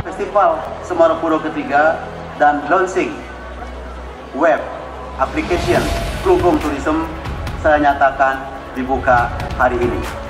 Festival Semarang ketiga dan launching web application Klungkung Tourism saya nyatakan dibuka hari ini.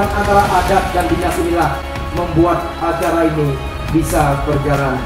Paduan antara adat dan dinas inilah membuat acara ini bisa berjalan